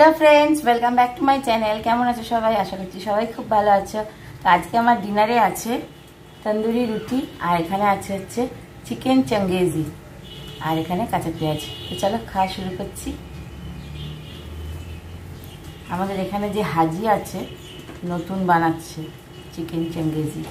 Hello friends welcome back to my channel কেমন আছো সবাই? আশা করছি সবাই খুব ভালো আছো। তো আজকে আমার ডিনারে আছে তন্দুরি রুটি, আর এখানে আছে হচ্ছে চিকেন চাঙ্গেজি আর এখানে কাঁচা পেঁয়াজ। তো চলো খাওয়া শুরু করছি। আমাদের এখানে যে হাজি আছে, নতুন বানাচ্ছে chicken changezi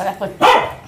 Hola, pues. ¡eh!